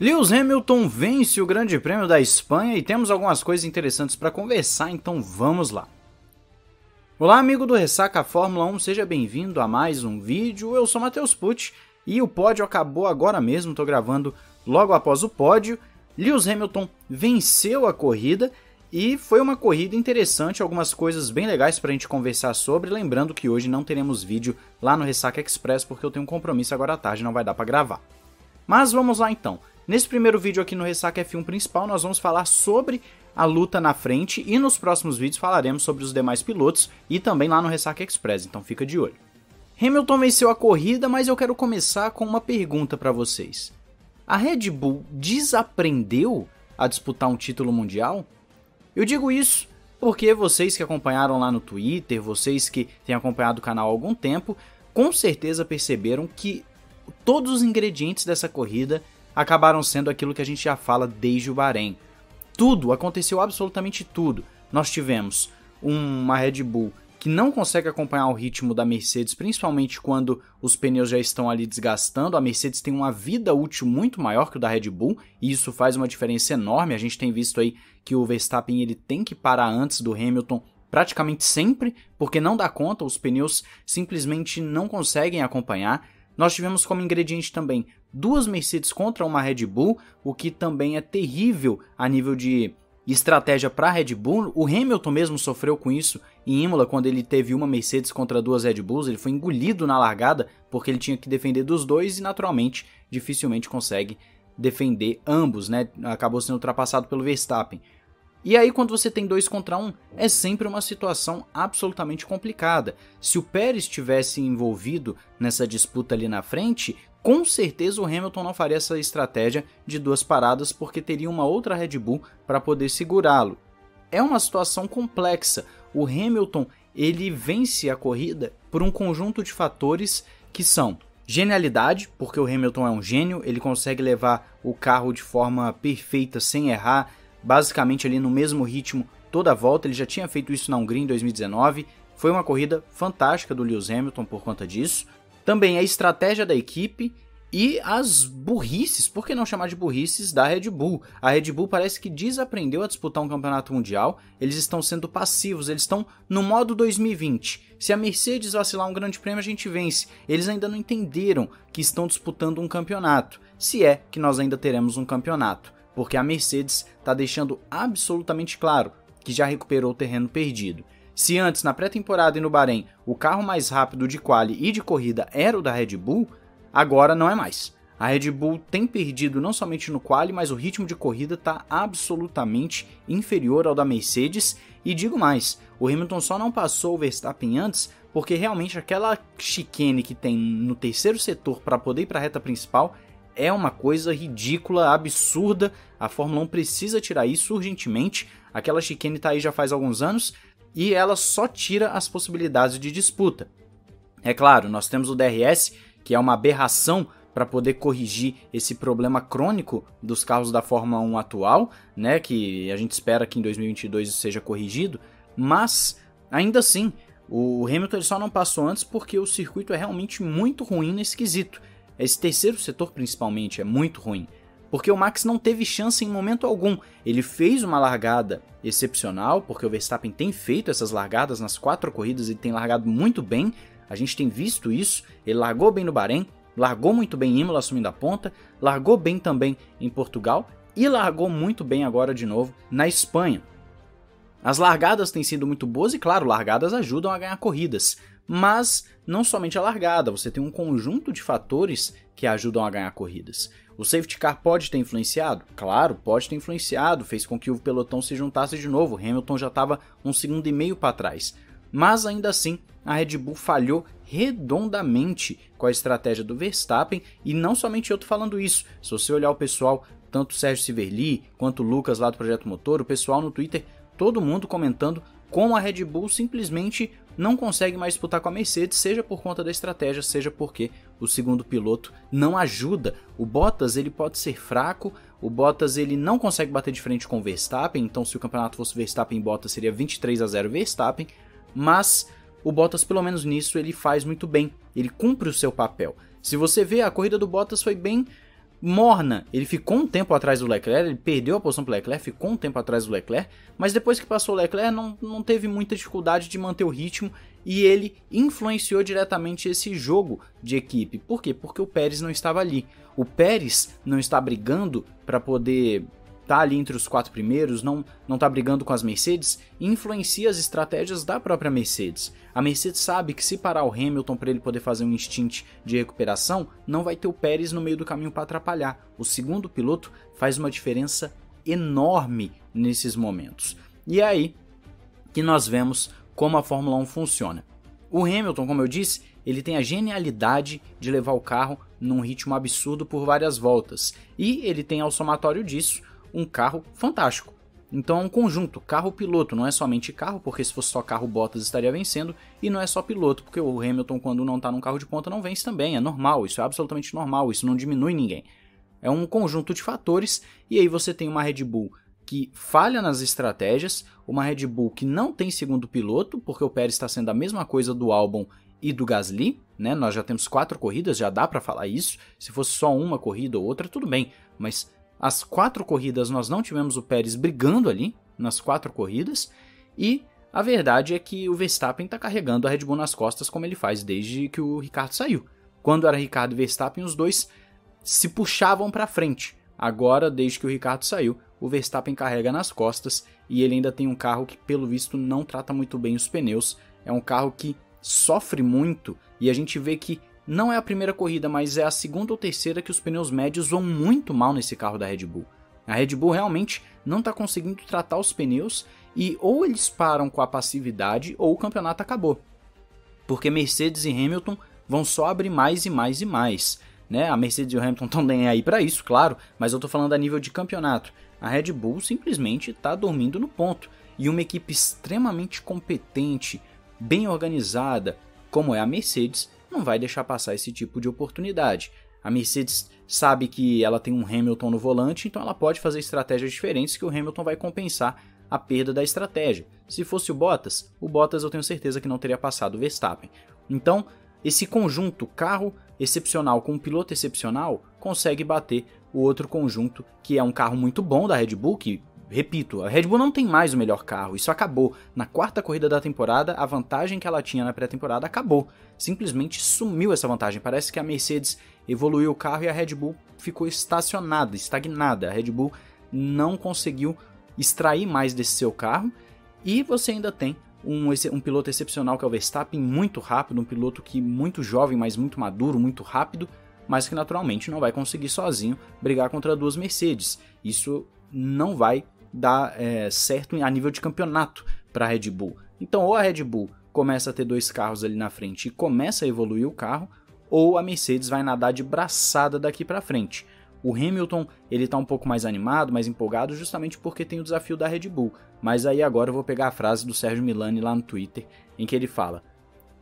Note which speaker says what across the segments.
Speaker 1: Lewis Hamilton vence o Grande Prêmio da Espanha e temos algumas coisas interessantes para conversar, então vamos lá. Olá, amigo do Ressaca Fórmula 1, seja bem-vindo a mais um vídeo. Eu sou Matheus Pucci e o pódio acabou agora mesmo, estou gravando logo após o pódio. Lewis Hamilton venceu a corrida e foi uma corrida interessante, algumas coisas bem legais para a gente conversar sobre. Lembrando que hoje não teremos vídeo lá no Ressaca Express porque eu tenho um compromisso agora à tarde, não vai dar para gravar. Mas vamos lá então. Nesse primeiro vídeo aqui no Ressaca F1 principal, nós vamos falar sobre a luta na frente e nos próximos vídeos falaremos sobre os demais pilotos e também lá no Ressaca Express, então fica de olho. Hamilton venceu a corrida, mas eu quero começar com uma pergunta para vocês. A Red Bull desaprendeu a disputar um título mundial? Eu digo isso porque vocês que acompanharam lá no Twitter, vocês que têm acompanhado o canal há algum tempo, com certeza perceberam que todos os ingredientes dessa corrida acabaram sendo aquilo que a gente já fala desde o Bahrein. Tudo, aconteceu absolutamente tudo. Nós tivemos uma Red Bull que não consegue acompanhar o ritmo da Mercedes, principalmente quando os pneus já estão ali desgastando. A Mercedes tem uma vida útil muito maior que o da Red Bull, e isso faz uma diferença enorme. A gente tem visto aí que o Verstappen ele tem que parar antes do Hamilton praticamente sempre, porque não dá conta, os pneus simplesmente não conseguem acompanhar. Nós tivemos como ingrediente também duas Mercedes contra uma Red Bull, o que também é terrível a nível de estratégia para a Red Bull. O Hamilton mesmo sofreu com isso em Imola quando ele teve uma Mercedes contra duas Red Bulls, ele foi engolido na largada porque ele tinha que defender dos dois e naturalmente dificilmente consegue defender ambos, né? Acabou sendo ultrapassado pelo Verstappen. E aí, quando você tem dois contra um, é sempre uma situação absolutamente complicada. Se o Pérez tivesse envolvido nessa disputa ali na frente, com certeza o Hamilton não faria essa estratégia de duas paradas porque teria uma outra Red Bull para poder segurá-lo. É uma situação complexa. O Hamilton ele vence a corrida por um conjunto de fatores que são genialidade, porque o Hamilton é um gênio, ele consegue levar o carro de forma perfeita sem errar, basicamente ali no mesmo ritmo toda a volta. Ele já tinha feito isso na Hungria em 2019. Foi uma corrida fantástica do Lewis Hamilton por conta disso. Também a estratégia da equipe e as burrices, por que não chamar de burrices, da Red Bull. A Red Bull parece que desaprendeu a disputar um campeonato mundial, eles estão sendo passivos, eles estão no modo 2020. Se a Mercedes vacilar um grande prêmio, a gente vence. Eles ainda não entenderam que estão disputando um campeonato, se é que nós ainda teremos um campeonato, porque a Mercedes está deixando absolutamente claro que já recuperou o terreno perdido. Se antes, na pré-temporada e no Bahrein, o carro mais rápido de quali e de corrida era o da Red Bull, agora não é mais. A Red Bull tem perdido não somente no quali, mas o ritmo de corrida está absolutamente inferior ao da Mercedes. E digo mais, o Hamilton só não passou o Verstappen antes porque realmente aquela chicane que tem no terceiro setor para poder ir para a reta principal é uma coisa ridícula, absurda. A Fórmula 1 precisa tirar isso urgentemente. Aquela chicane está aí já faz alguns anos e ela só tira as possibilidades de disputa. É claro, nós temos o DRS, que é uma aberração para poder corrigir esse problema crônico dos carros da Fórmula 1 atual, né, que a gente espera que em 2022 isso seja corrigido, mas ainda assim, o Hamilton só não passou antes porque o circuito é realmente muito ruim nesse quesito. Esse terceiro setor principalmente é muito ruim porque o Max não teve chance em momento algum. Ele fez uma largada excepcional, porque o Verstappen tem feito essas largadas nas quatro corridas e tem largado muito bem. A gente tem visto isso. Ele largou bem no Bahrein, largou muito bem em Imola assumindo a ponta, largou bem também em Portugal e largou muito bem agora de novo na Espanha. As largadas têm sido muito boas e, claro, largadas ajudam a ganhar corridas. Mas não somente a largada, você tem um conjunto de fatores que ajudam a ganhar corridas. O safety car pode ter influenciado? Claro, pode ter influenciado, fez com que o pelotão se juntasse de novo. Hamilton já estava um segundo e meio para trás. Mas ainda assim, a Red Bull falhou redondamente com a estratégia do Verstappen e não somente eu tô falando isso. Se você olhar o pessoal, tanto o Sérgio Siverli quanto o Lucas lá do Projeto Motor, o pessoal no Twitter, todo mundo comentando como a Red Bull simplesmente não consegue mais disputar com a Mercedes, seja por conta da estratégia, seja porque o segundo piloto não ajuda. O Bottas ele pode ser fraco, o Bottas ele não consegue bater de frente com o Verstappen, então se o campeonato fosse Verstappen e Bottas seria 23 a 0 Verstappen, mas o Bottas pelo menos nisso ele faz muito bem, ele cumpre o seu papel. Se você vê a corrida do Bottas foi bem morna. Ele ficou um tempo atrás do Leclerc, ele perdeu a posição pro Leclerc, ficou um tempo atrás do Leclerc, mas depois que passou o Leclerc não, não teve muita dificuldade de manter o ritmo e ele influenciou diretamente esse jogo de equipe. Por quê? Porque o Pérez não estava ali. O Pérez não está brigando para poder tá ali entre os quatro primeiros, não não tá brigando com as Mercedes, influencia as estratégias da própria Mercedes. A Mercedes sabe que se parar o Hamilton para ele poder fazer um instint de recuperação, não vai ter o Pérez no meio do caminho para atrapalhar. O segundo piloto faz uma diferença enorme nesses momentos. E é aí que nós vemos como a Fórmula 1 funciona. O Hamilton, como eu disse, ele tem a genialidade de levar o carro num ritmo absurdo por várias voltas. E ele tem ao somatório disso um carro fantástico. Então é um conjunto, carro-piloto, não é somente carro, porque se fosse só carro, Bottas estaria vencendo, e não é só piloto, porque o Hamilton, quando não está num carro de ponta, não vence também, é normal, isso é absolutamente normal, isso não diminui ninguém. É um conjunto de fatores, e aí você tem uma Red Bull que falha nas estratégias, uma Red Bull que não tem segundo piloto, porque o Pérez está sendo a mesma coisa do Albon e do Gasly, né? Nós já temos quatro corridas, já dá para falar isso. Se fosse só uma corrida ou outra, tudo bem, mas as quatro corridas nós não tivemos o Pérez brigando ali, nas quatro corridas, e a verdade é que o Verstappen está carregando a Red Bull nas costas como ele faz desde que o Ricardo saiu. Quando era Ricardo e Verstappen, os dois se puxavam para frente. Agora, desde que o Ricardo saiu, o Verstappen carrega nas costas e ele ainda tem um carro que, pelo visto, não trata muito bem os pneus. É um carro que sofre muito e a gente vê que não é a primeira corrida, mas é a segunda ou terceira que os pneus médios vão muito mal nesse carro da Red Bull. A Red Bull realmente não está conseguindo tratar os pneus e ou eles param com a passividade ou o campeonato acabou. Porque Mercedes e Hamilton vão só abrir mais e mais e mais. Né? A Mercedes e o Hamilton estão nem aí para isso, claro, mas eu estou falando a nível de campeonato. A Red Bull simplesmente está dormindo no ponto. E uma equipe extremamente competente, bem organizada, como é a Mercedes, não vai deixar passar esse tipo de oportunidade. A Mercedes sabe que ela tem um Hamilton no volante, então ela pode fazer estratégias diferentes que o Hamilton vai compensar a perda da estratégia. Se fosse o Bottas, o Bottas eu tenho certeza que não teria passado o Verstappen. Então, esse conjunto carro excepcional com um piloto excepcional consegue bater o outro conjunto que é um carro muito bom da Red Bull, que Repito, a Red Bull não tem mais o melhor carro, isso acabou. Na quarta corrida da temporada, a vantagem que ela tinha na pré-temporada acabou. Simplesmente sumiu essa vantagem. Parece que a Mercedes evoluiu o carro e a Red Bull ficou estacionada, estagnada. A Red Bull não conseguiu extrair mais desse seu carro. E você ainda tem um, um piloto excepcional que é o Verstappen, muito rápido, um piloto que muito jovem, mas muito maduro, muito rápido, mas que naturalmente não vai conseguir sozinho brigar contra duas Mercedes. Isso não vai dar é, certo a nível de campeonato para a Red Bull. Então, ou a Red Bull começa a ter dois carros ali na frente e começa a evoluir o carro, ou a Mercedes vai nadar de braçada daqui para frente. O Hamilton ele tá um pouco mais animado, mais empolgado, justamente porque tem o desafio da Red Bull. Mas aí agora eu vou pegar a frase do Sérgio Milani lá no Twitter, em que ele fala: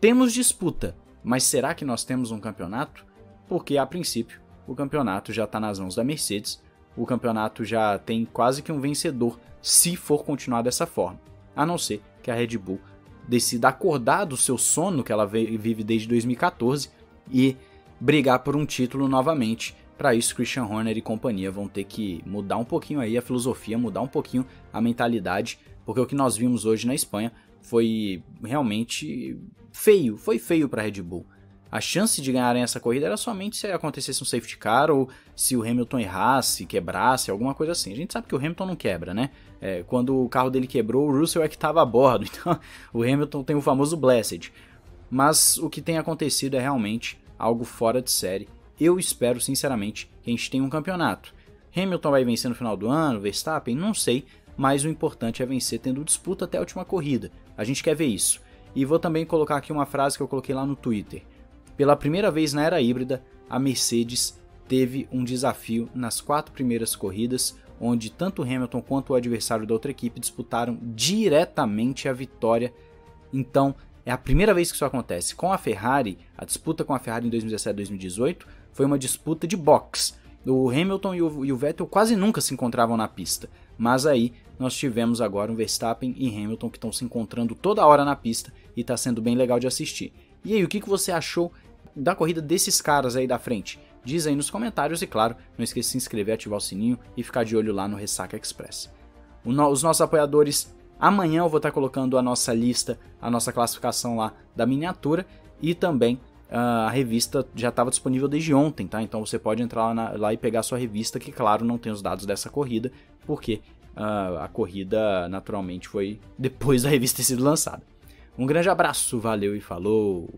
Speaker 1: Temos disputa, mas será que nós temos um campeonato? Porque a princípio o campeonato já está nas mãos da Mercedes, o campeonato já tem quase que um vencedor se for continuar dessa forma. A não ser que a Red Bull decida acordar do seu sono que ela vive desde 2014 e brigar por um título novamente. Para isso, Christian Horner e companhia vão ter que mudar um pouquinho aí a filosofia, mudar um pouquinho a mentalidade, porque o que nós vimos hoje na Espanha foi realmente feio, foi feio para a Red Bull a chance de ganharem essa corrida era somente se acontecesse um safety car ou se o Hamilton errasse, quebrasse, alguma coisa assim. A gente sabe que o Hamilton não quebra, né? É, quando o carro dele quebrou, o Russell é que estava a bordo, então o Hamilton tem o famoso Blessed. Mas o que tem acontecido é realmente algo fora de série. Eu espero, sinceramente, que a gente tenha um campeonato. Hamilton vai vencer no final do ano, Verstappen, não sei, mas o importante é vencer tendo disputa até a última corrida. A gente quer ver isso. E vou também colocar aqui uma frase que eu coloquei lá no Twitter. Pela primeira vez na era híbrida, a Mercedes teve um desafio nas quatro primeiras corridas, onde tanto Hamilton quanto o adversário da outra equipe disputaram diretamente a vitória. Então, é a primeira vez que isso acontece. Com a Ferrari, a disputa com a Ferrari em 2017 2018 foi uma disputa de boxe. O Hamilton e o, e o Vettel quase nunca se encontravam na pista, mas aí nós tivemos agora um Verstappen e Hamilton que estão se encontrando toda hora na pista e está sendo bem legal de assistir. E aí, o que, que você achou da corrida desses caras aí da frente, Diz aí nos comentários e, claro, não esqueça de se inscrever, ativar o sininho e ficar de olho lá no Ressaca Express. os nossos apoiadores, amanhã eu vou estar colocando a nossa lista, a nossa classificação lá da miniatura e também uh, a revista já estava disponível desde ontem, tá? Então você pode entrar lá, na, lá, e pegar a sua revista, que claro não tem os dados dessa corrida, porque uh, a corrida naturalmente foi depois da revista ter sido lançada. Um grande abraço, valeu e falou!